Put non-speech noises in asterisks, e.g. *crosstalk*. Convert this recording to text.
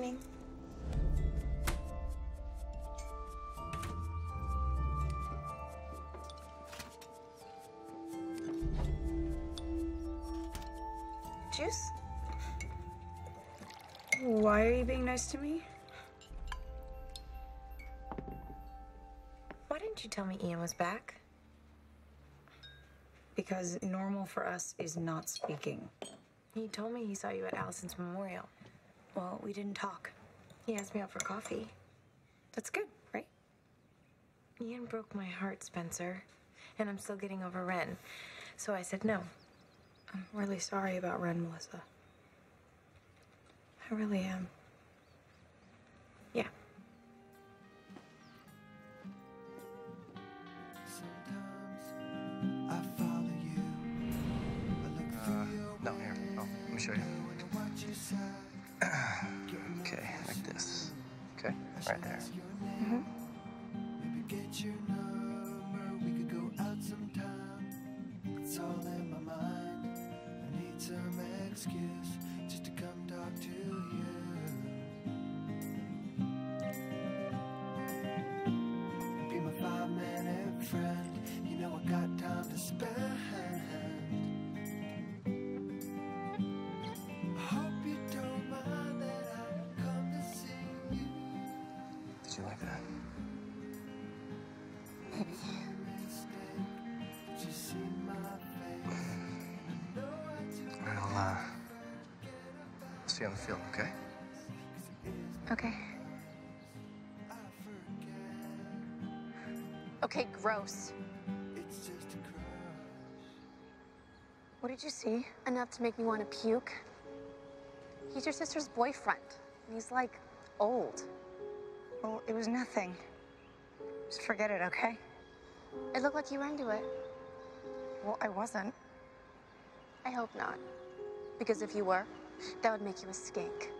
morning. Juice? Why are you being nice to me? Why didn't you tell me Ian was back? Because normal for us is not speaking. He told me he saw you at Alison's memorial. Well, we didn't talk. He asked me out for coffee. That's good, right? Ian broke my heart, Spencer. And I'm still getting over Wren. So I said no. I'm really sorry about Wren, Melissa. I really am. Yeah. I follow you. I look through your No, here. Oh, let me show you. Right there. Maybe mm-hmm. get your number. We could go out sometime. It's all in my mind. I need some excuse Did you like that? Just see my face. All right, *laughs* I'll, uh, see you on the field, okay? Okay. Okay, gross. It's just a. What did you see? Enough to make me want to puke? He's your sister's boyfriend. And he's like old. Well, it was nothing. Just forget it, okay? It looked like you were into it. Well, I wasn't. I hope not. Because if you were, that would make you a skink.